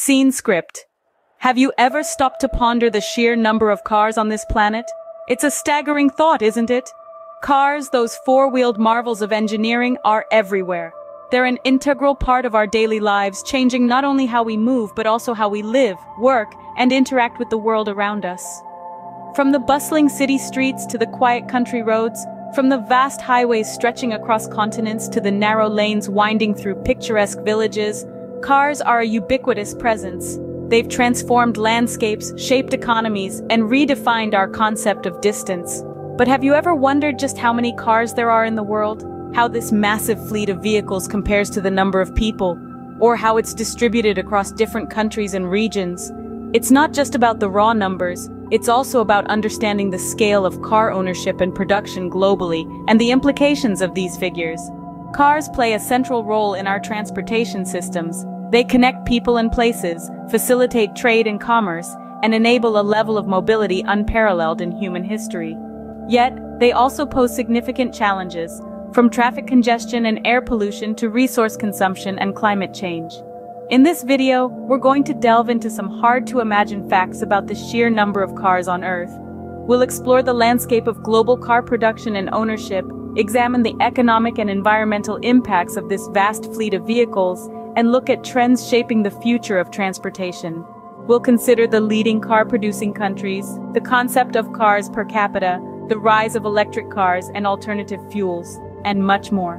Scene script. Have you ever stopped to ponder the sheer number of cars on this planet? It's a staggering thought, isn't it? Cars, those four-wheeled marvels of engineering, are everywhere. They're an integral part of our daily lives, changing not only how we move, but also how we live, work, and interact with the world around us. From the bustling city streets to the quiet country roads, from the vast highways stretching across continents to the narrow lanes winding through picturesque villages, cars are a ubiquitous presence. They've transformed landscapes, shaped economies, and redefined our concept of distance. But have you ever wondered just how many cars there are in the world? How this massive fleet of vehicles compares to the number of people? Or how it's distributed across different countries and regions? It's not just about the raw numbers, it's also about understanding the scale of car ownership and production globally and the implications of these figures. Cars play a central role in our transportation systems. They connect people and places, facilitate trade and commerce, and enable a level of mobility unparalleled in human history. Yet, they also pose significant challenges, from traffic congestion and air pollution to resource consumption and climate change. In this video, we're going to delve into some hard-to-imagine facts about the sheer number of cars on Earth. We'll explore the landscape of global car production and ownership, examine the economic and environmental impacts of this vast fleet of vehicles, and look at trends shaping the future of transportation. We'll consider the leading car-producing countries, the concept of cars per capita, the rise of electric cars and alternative fuels, and much more.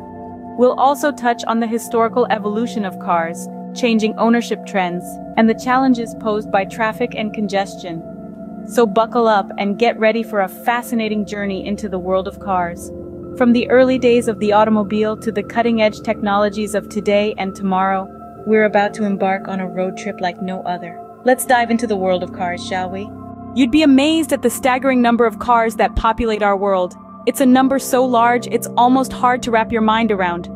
We'll also touch on the historical evolution of cars, changing ownership trends, and the challenges posed by traffic and congestion. So buckle up and get ready for a fascinating journey into the world of cars. From the early days of the automobile to the cutting-edge technologies of today and tomorrow, we're about to embark on a road trip like no other. Let's dive into the world of cars, shall we? You'd be amazed at the staggering number of cars that populate our world. It's a number so large, it's almost hard to wrap your mind around.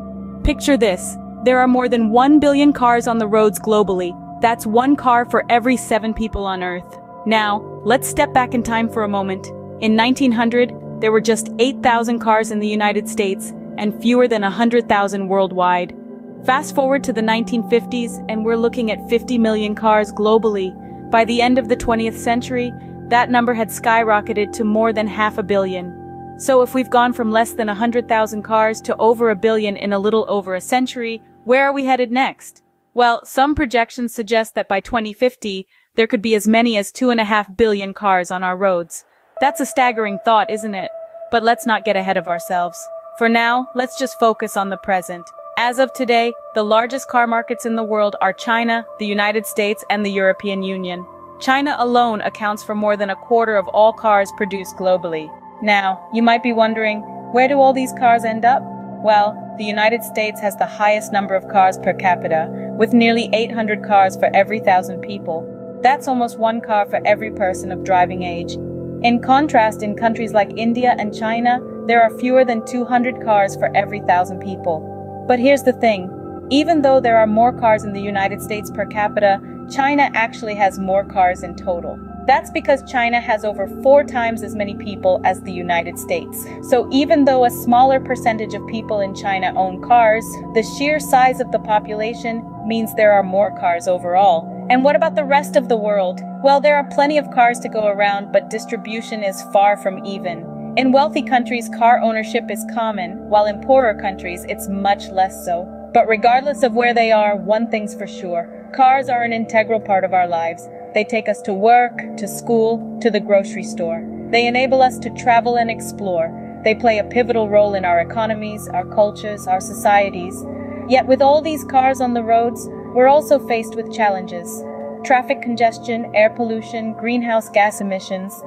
Picture this, there are more than 1 billion cars on the roads globally. That's one car for every seven people on Earth. Now, let's step back in time for a moment. In 1900, there were just 8,000 cars in the United States and fewer than 100,000 worldwide. Fast forward to the 1950s and we're looking at 50 million cars globally. By the end of the 20th century, that number had skyrocketed to more than half a billion. So if we've gone from less than 100,000 cars to over a billion in a little over a century, where are we headed next? Well, some projections suggest that by 2050, there could be as many as two and a half billion cars on our roads. That's a staggering thought, isn't it? But let's not get ahead of ourselves. For now, let's just focus on the present. As of today, the largest car markets in the world are China, the United States, and the European Union. China alone accounts for more than a quarter of all cars produced globally. Now, you might be wondering, where do all these cars end up? Well, the United States has the highest number of cars per capita, with nearly 800 cars for every thousand people. That's almost one car for every person of driving age. In contrast, in countries like India and China, there are fewer than 200 cars for every thousand people. But here's the thing. Even though there are more cars in the United States per capita, China actually has more cars in total. That's because China has over four times as many people as the United States. So even though a smaller percentage of people in China own cars, the sheer size of the population means there are more cars overall. And what about the rest of the world? Well, there are plenty of cars to go around, but distribution is far from even. In wealthy countries, car ownership is common, while in poorer countries, it's much less so. But regardless of where they are, one thing's for sure. Cars are an integral part of our lives. They take us to work, to school, to the grocery store. They enable us to travel and explore. They play a pivotal role in our economies, our cultures, our societies. Yet with all these cars on the roads, we're also faced with challenges. Traffic congestion, air pollution, greenhouse gas emissions.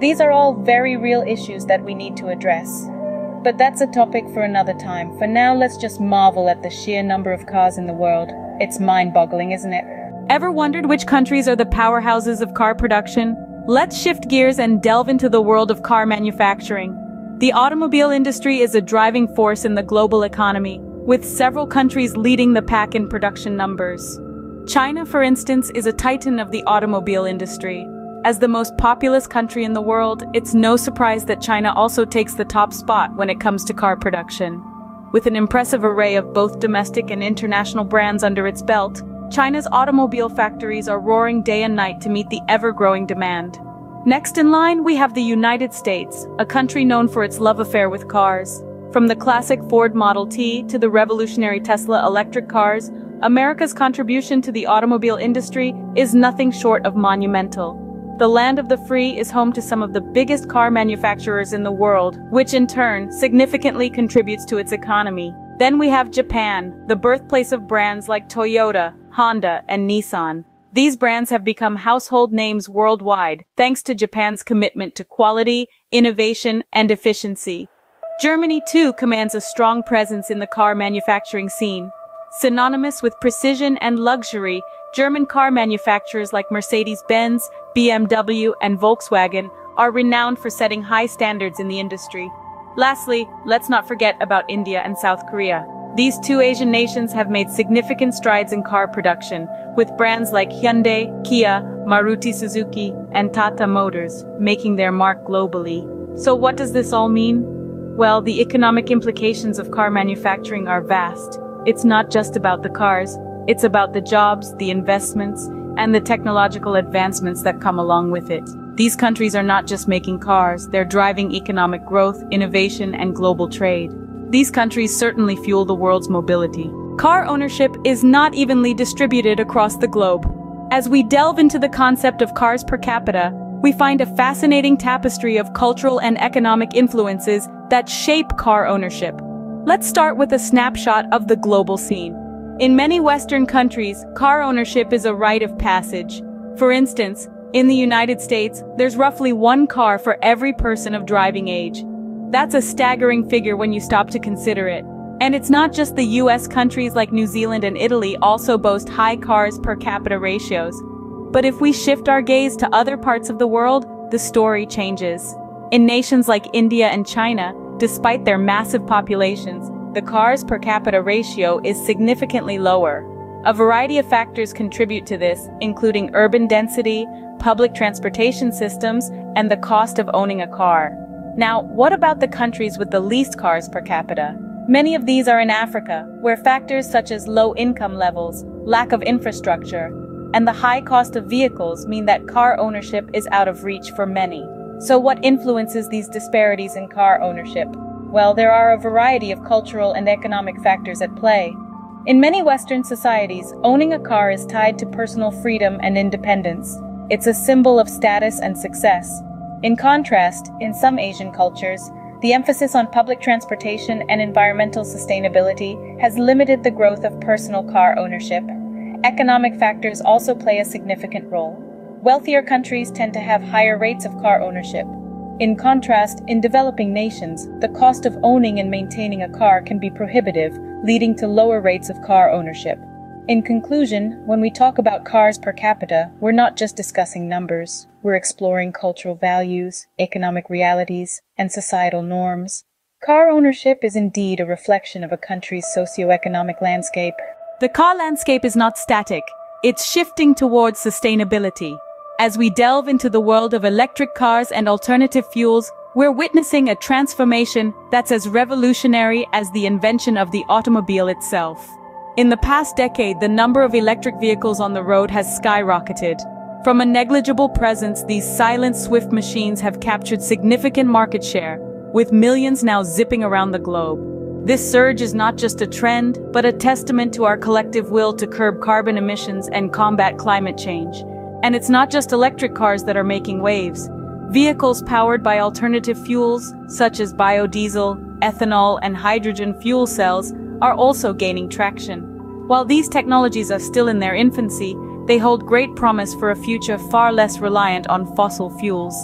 These are all very real issues that we need to address. But that's a topic for another time. For now, let's just marvel at the sheer number of cars in the world. It's mind-boggling, isn't it? Ever wondered which countries are the powerhouses of car production? Let's shift gears and delve into the world of car manufacturing. The automobile industry is a driving force in the global economy, with several countries leading the pack in production numbers. China, for instance, is a titan of the automobile industry. As the most populous country in the world, it's no surprise that China also takes the top spot when it comes to car production. With an impressive array of both domestic and international brands under its belt, China's automobile factories are roaring day and night to meet the ever-growing demand. Next in line, we have the United States, a country known for its love affair with cars. From the classic Ford Model T to the revolutionary Tesla electric cars, America's contribution to the automobile industry is nothing short of monumental. The land of the free is home to some of the biggest car manufacturers in the world, which in turn significantly contributes to its economy. Then we have Japan, the birthplace of brands like Toyota, Honda, and Nissan. These brands have become household names worldwide, thanks to Japan's commitment to quality, innovation, and efficiency. Germany too commands a strong presence in the car manufacturing scene. Synonymous with precision and luxury, German car manufacturers like Mercedes-Benz, BMW, and Volkswagen are renowned for setting high standards in the industry. Lastly, let's not forget about India and South Korea. These two Asian nations have made significant strides in car production, with brands like Hyundai, Kia, Maruti Suzuki, and Tata Motors making their mark globally. So what does this all mean? Well, the economic implications of car manufacturing are vast. It's not just about the cars, it's about the jobs, the investments, and the technological advancements that come along with it. These countries are not just making cars, they're driving economic growth, innovation, and global trade. These countries certainly fuel the world's mobility. Car ownership is not evenly distributed across the globe. As we delve into the concept of cars per capita, we find a fascinating tapestry of cultural and economic influences that shape car ownership. Let's start with a snapshot of the global scene. In many Western countries, car ownership is a rite of passage. For instance, in the United States, there's roughly one car for every person of driving age. That's a staggering figure when you stop to consider it. And it's not just the US countries like New Zealand and Italy also boast high cars per capita ratios. But if we shift our gaze to other parts of the world, the story changes. In nations like India and China, despite their massive populations, the cars per capita ratio is significantly lower. A variety of factors contribute to this, including urban density, public transportation systems, and the cost of owning a car. Now, what about the countries with the least cars per capita? Many of these are in Africa, where factors such as low income levels, lack of infrastructure, and the high cost of vehicles mean that car ownership is out of reach for many. So what influences these disparities in car ownership? Well, there are a variety of cultural and economic factors at play. In many Western societies, owning a car is tied to personal freedom and independence. It's a symbol of status and success. In contrast, in some Asian cultures, the emphasis on public transportation and environmental sustainability has limited the growth of personal car ownership Economic factors also play a significant role. Wealthier countries tend to have higher rates of car ownership. In contrast, in developing nations, the cost of owning and maintaining a car can be prohibitive, leading to lower rates of car ownership. In conclusion, when we talk about cars per capita, we're not just discussing numbers. We're exploring cultural values, economic realities, and societal norms. Car ownership is indeed a reflection of a country's socioeconomic landscape, the car landscape is not static, it's shifting towards sustainability. As we delve into the world of electric cars and alternative fuels, we're witnessing a transformation that's as revolutionary as the invention of the automobile itself. In the past decade, the number of electric vehicles on the road has skyrocketed. From a negligible presence, these silent, swift machines have captured significant market share, with millions now zipping around the globe. This surge is not just a trend, but a testament to our collective will to curb carbon emissions and combat climate change. And it's not just electric cars that are making waves. Vehicles powered by alternative fuels, such as biodiesel, ethanol, and hydrogen fuel cells, are also gaining traction. While these technologies are still in their infancy, they hold great promise for a future far less reliant on fossil fuels.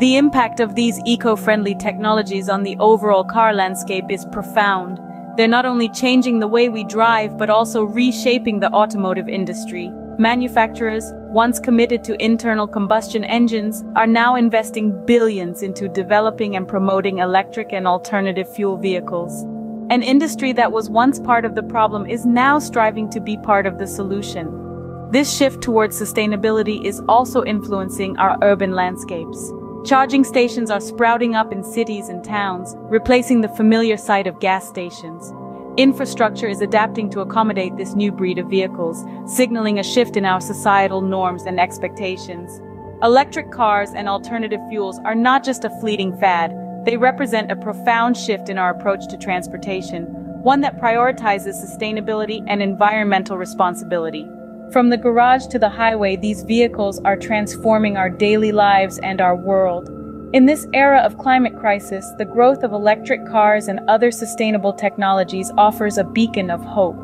The impact of these eco-friendly technologies on the overall car landscape is profound. They're not only changing the way we drive, but also reshaping the automotive industry. Manufacturers, once committed to internal combustion engines, are now investing billions into developing and promoting electric and alternative fuel vehicles. An industry that was once part of the problem is now striving to be part of the solution. This shift towards sustainability is also influencing our urban landscapes. Charging stations are sprouting up in cities and towns, replacing the familiar sight of gas stations. Infrastructure is adapting to accommodate this new breed of vehicles, signaling a shift in our societal norms and expectations. Electric cars and alternative fuels are not just a fleeting fad, they represent a profound shift in our approach to transportation, one that prioritizes sustainability and environmental responsibility. From the garage to the highway, these vehicles are transforming our daily lives and our world. In this era of climate crisis, the growth of electric cars and other sustainable technologies offers a beacon of hope.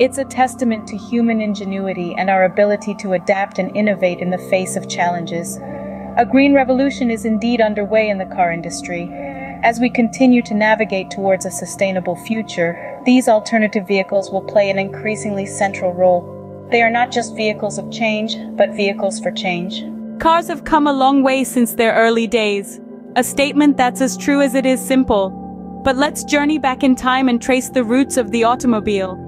It's a testament to human ingenuity and our ability to adapt and innovate in the face of challenges. A green revolution is indeed underway in the car industry. As we continue to navigate towards a sustainable future, these alternative vehicles will play an increasingly central role. They are not just vehicles of change, but vehicles for change. Cars have come a long way since their early days. A statement that's as true as it is simple. But let's journey back in time and trace the roots of the automobile.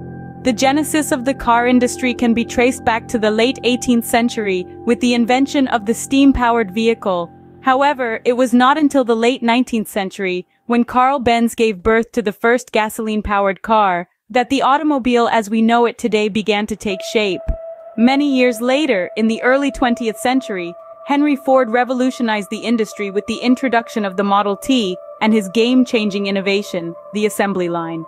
The genesis of the car industry can be traced back to the late 18th century with the invention of the steam-powered vehicle. However, it was not until the late 19th century, when Carl Benz gave birth to the first gasoline-powered car, that the automobile as we know it today began to take shape. Many years later, in the early 20th century, Henry Ford revolutionized the industry with the introduction of the Model T and his game-changing innovation, the assembly line.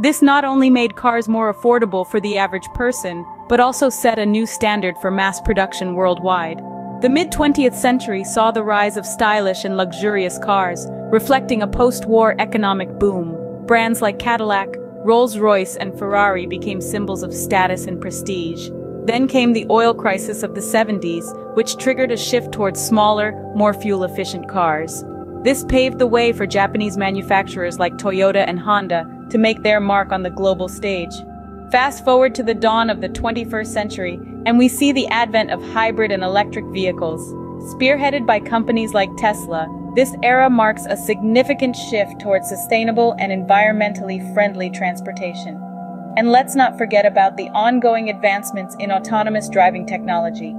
This not only made cars more affordable for the average person, but also set a new standard for mass production worldwide. The mid-20th century saw the rise of stylish and luxurious cars, reflecting a post-war economic boom. Brands like Cadillac, Rolls-Royce and Ferrari became symbols of status and prestige. Then came the oil crisis of the 70s, which triggered a shift towards smaller, more fuel-efficient cars. This paved the way for Japanese manufacturers like Toyota and Honda to make their mark on the global stage. Fast forward to the dawn of the 21st century, and we see the advent of hybrid and electric vehicles. Spearheaded by companies like Tesla, this era marks a significant shift towards sustainable and environmentally friendly transportation. And let's not forget about the ongoing advancements in autonomous driving technology.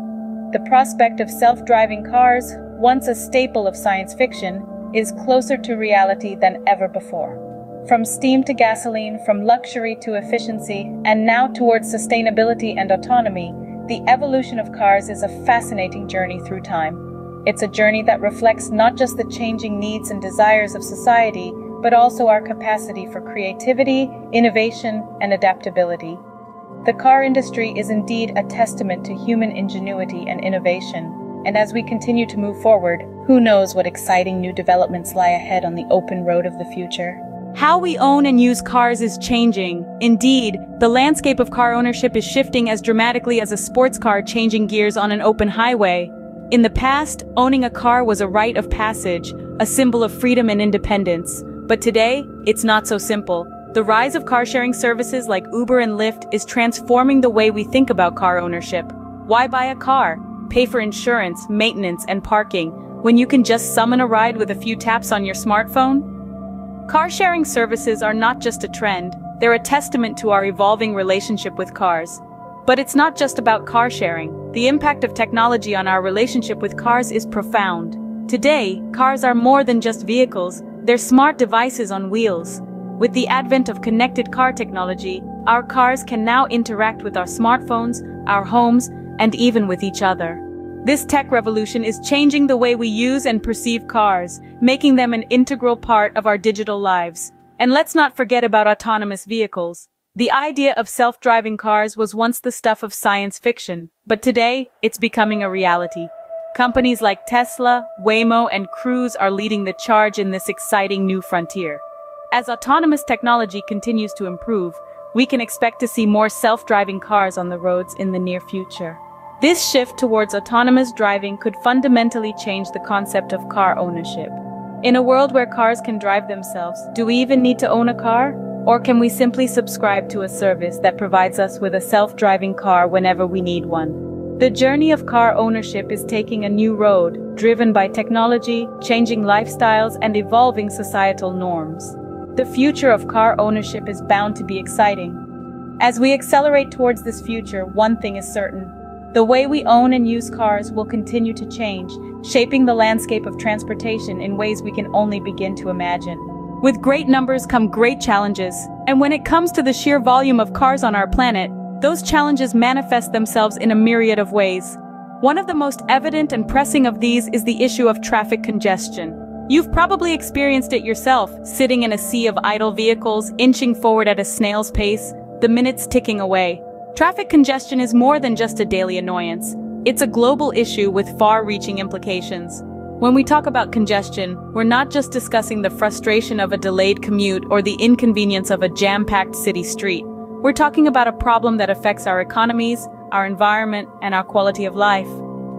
The prospect of self-driving cars, once a staple of science fiction, is closer to reality than ever before. From steam to gasoline, from luxury to efficiency, and now towards sustainability and autonomy, the evolution of cars is a fascinating journey through time. It's a journey that reflects not just the changing needs and desires of society, but also our capacity for creativity, innovation, and adaptability. The car industry is indeed a testament to human ingenuity and innovation, and as we continue to move forward, who knows what exciting new developments lie ahead on the open road of the future. How we own and use cars is changing. Indeed, the landscape of car ownership is shifting as dramatically as a sports car changing gears on an open highway. In the past, owning a car was a rite of passage, a symbol of freedom and independence. But today, it's not so simple. The rise of car-sharing services like Uber and Lyft is transforming the way we think about car ownership. Why buy a car? Pay for insurance, maintenance, and parking, when you can just summon a ride with a few taps on your smartphone? Car-sharing services are not just a trend, they're a testament to our evolving relationship with cars. But it's not just about car sharing. The impact of technology on our relationship with cars is profound. Today, cars are more than just vehicles, they're smart devices on wheels. With the advent of connected car technology, our cars can now interact with our smartphones, our homes, and even with each other. This tech revolution is changing the way we use and perceive cars, making them an integral part of our digital lives. And let's not forget about autonomous vehicles. The idea of self-driving cars was once the stuff of science fiction, but today, it's becoming a reality. Companies like Tesla, Waymo, and Cruise are leading the charge in this exciting new frontier. As autonomous technology continues to improve, we can expect to see more self-driving cars on the roads in the near future. This shift towards autonomous driving could fundamentally change the concept of car ownership. In a world where cars can drive themselves, do we even need to own a car? Or can we simply subscribe to a service that provides us with a self-driving car whenever we need one? The journey of car ownership is taking a new road, driven by technology, changing lifestyles, and evolving societal norms. The future of car ownership is bound to be exciting. As we accelerate towards this future, one thing is certain. The way we own and use cars will continue to change, shaping the landscape of transportation in ways we can only begin to imagine. With great numbers come great challenges, and when it comes to the sheer volume of cars on our planet, those challenges manifest themselves in a myriad of ways. One of the most evident and pressing of these is the issue of traffic congestion. You've probably experienced it yourself, sitting in a sea of idle vehicles, inching forward at a snail's pace, the minutes ticking away. Traffic congestion is more than just a daily annoyance. It's a global issue with far-reaching implications. When we talk about congestion, we're not just discussing the frustration of a delayed commute or the inconvenience of a jam-packed city street. We're talking about a problem that affects our economies, our environment, and our quality of life.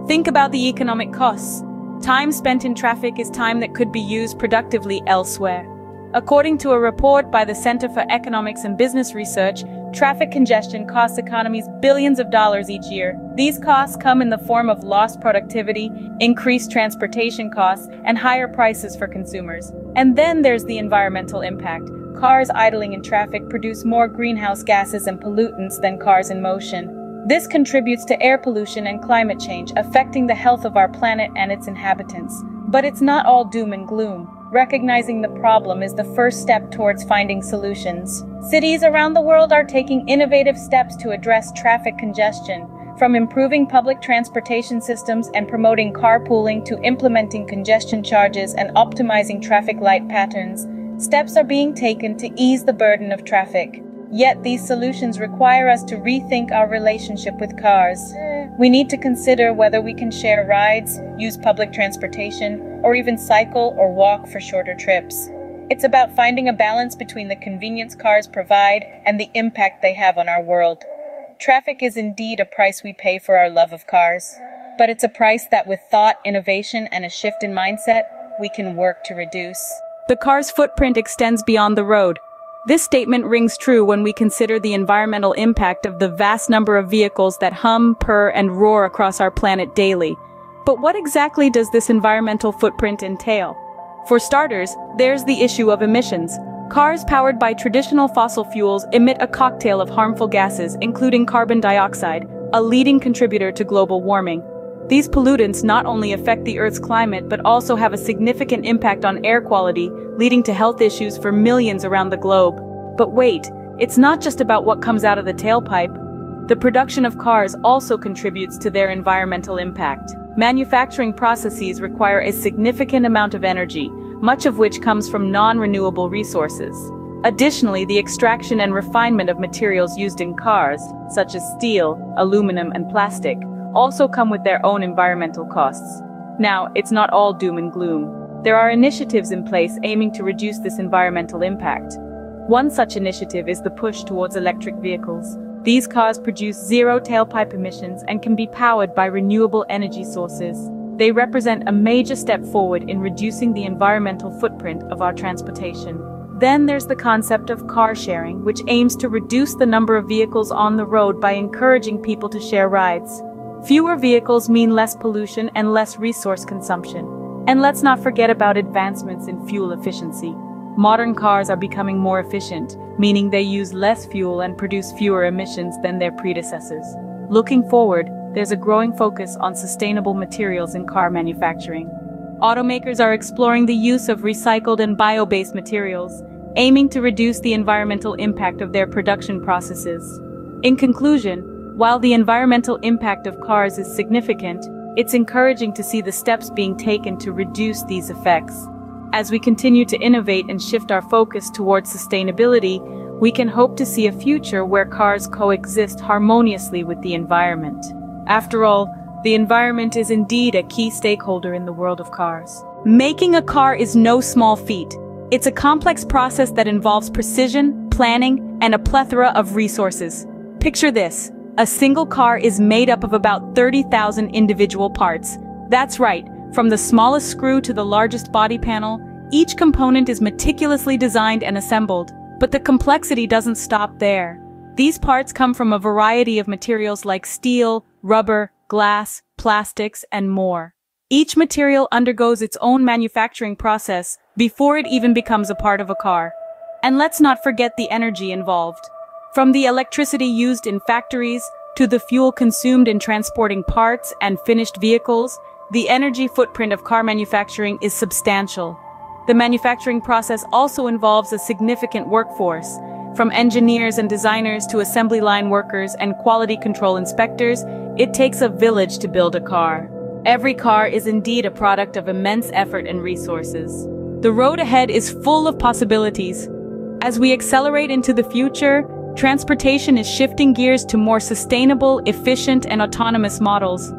Think about the economic costs. Time spent in traffic is time that could be used productively elsewhere. According to a report by the Center for Economics and Business Research, traffic congestion costs economies billions of dollars each year. These costs come in the form of lost productivity, increased transportation costs, and higher prices for consumers. And then there's the environmental impact. Cars idling in traffic produce more greenhouse gases and pollutants than cars in motion. This contributes to air pollution and climate change, affecting the health of our planet and its inhabitants. But it's not all doom and gloom. Recognizing the problem is the first step towards finding solutions. Cities around the world are taking innovative steps to address traffic congestion, from improving public transportation systems and promoting carpooling to implementing congestion charges and optimizing traffic light patterns. Steps are being taken to ease the burden of traffic. Yet these solutions require us to rethink our relationship with cars. We need to consider whether we can share rides, use public transportation, or even cycle or walk for shorter trips. It's about finding a balance between the convenience cars provide and the impact they have on our world. Traffic is indeed a price we pay for our love of cars, but it's a price that with thought, innovation, and a shift in mindset, we can work to reduce. The car's footprint extends beyond the road. This statement rings true when we consider the environmental impact of the vast number of vehicles that hum, purr, and roar across our planet daily. But what exactly does this environmental footprint entail? For starters, there's the issue of emissions. Cars powered by traditional fossil fuels emit a cocktail of harmful gases, including carbon dioxide, a leading contributor to global warming. These pollutants not only affect the Earth's climate but also have a significant impact on air quality, leading to health issues for millions around the globe. But wait, it's not just about what comes out of the tailpipe. The production of cars also contributes to their environmental impact. Manufacturing processes require a significant amount of energy, much of which comes from non-renewable resources. Additionally, the extraction and refinement of materials used in cars, such as steel, aluminum, and plastic, also come with their own environmental costs. Now, it's not all doom and gloom. There are initiatives in place aiming to reduce this environmental impact. One such initiative is the push towards electric vehicles. These cars produce zero tailpipe emissions and can be powered by renewable energy sources. They represent a major step forward in reducing the environmental footprint of our transportation. Then there's the concept of car sharing, which aims to reduce the number of vehicles on the road by encouraging people to share rides. Fewer vehicles mean less pollution and less resource consumption. And let's not forget about advancements in fuel efficiency. Modern cars are becoming more efficient, meaning they use less fuel and produce fewer emissions than their predecessors. Looking forward, there's a growing focus on sustainable materials in car manufacturing. Automakers are exploring the use of recycled and bio-based materials, aiming to reduce the environmental impact of their production processes. In conclusion, while the environmental impact of cars is significant, it's encouraging to see the steps being taken to reduce these effects. As we continue to innovate and shift our focus towards sustainability, we can hope to see a future where cars coexist harmoniously with the environment. After all, the environment is indeed a key stakeholder in the world of cars. Making a car is no small feat. It's a complex process that involves precision, planning, and a plethora of resources. Picture this. A single car is made up of about 30,000 individual parts. That's right, from the smallest screw to the largest body panel, each component is meticulously designed and assembled. But the complexity doesn't stop there. These parts come from a variety of materials like steel, rubber, glass, plastics, and more. Each material undergoes its own manufacturing process before it even becomes a part of a car. And let's not forget the energy involved. From the electricity used in factories to the fuel consumed in transporting parts and finished vehicles, the energy footprint of car manufacturing is substantial. the manufacturing process also involves a significant workforce. From engineers and designers to assembly line workers and quality control inspectors, it takes a village to build a car. Every car is indeed a product of immense effort and resources. The road ahead is full of possibilities. As we accelerate into the future, transportation is shifting gears to more sustainable, efficient, and autonomous models.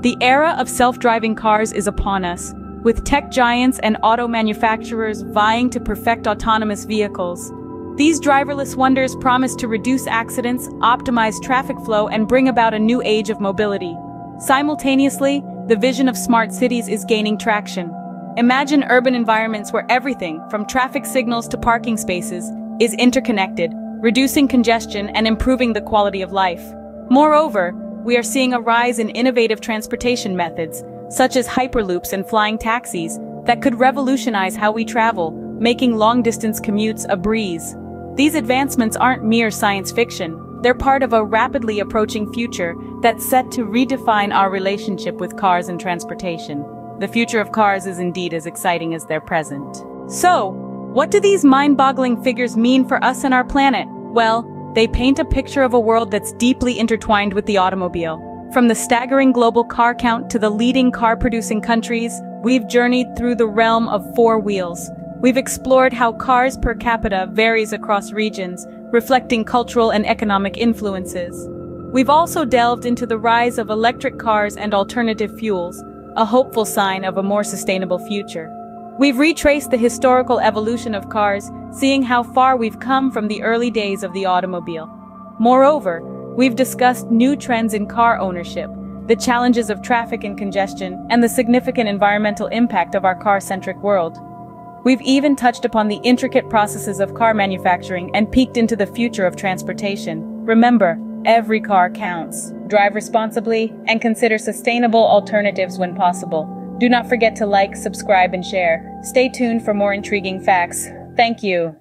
The era of self-driving cars is upon us, with tech giants and auto manufacturers vying to perfect autonomous vehicles. These driverless wonders promise to reduce accidents, optimize traffic flow, and bring about a new age of mobility. Simultaneously, the vision of smart cities is gaining traction. Imagine urban environments where everything, from traffic signals to parking spaces, is interconnected, reducing congestion and improving the quality of life. Moreover, we are seeing a rise in innovative transportation methods, such as hyperloops and flying taxis, that could revolutionize how we travel, making long-distance commutes a breeze. These advancements aren't mere science fiction, they're part of a rapidly approaching future that's set to redefine our relationship with cars and transportation. The future of cars is indeed as exciting as their present. So, what do these mind-boggling figures mean for us and our planet? Well, they paint a picture of a world that's deeply intertwined with the automobile. From the staggering global car count to the leading car-producing countries, we've journeyed through the realm of four wheels. We've explored how cars per capita varies across regions, reflecting cultural and economic influences. We've also delved into the rise of electric cars and alternative fuels, a hopeful sign of a more sustainable future. We've retraced the historical evolution of cars, seeing how far we've come from the early days of the automobile. Moreover, we've discussed new trends in car ownership, the challenges of traffic and congestion, and the significant environmental impact of our car-centric world. We've even touched upon the intricate processes of car manufacturing and peeked into the future of transportation. Remember, every car counts. Drive responsibly and consider sustainable alternatives when possible. Do not forget to like, subscribe, and share. Stay tuned for more intriguing facts. Thank you.